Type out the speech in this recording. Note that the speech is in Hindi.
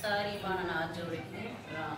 सारी बनना हाथ जोड़ के राम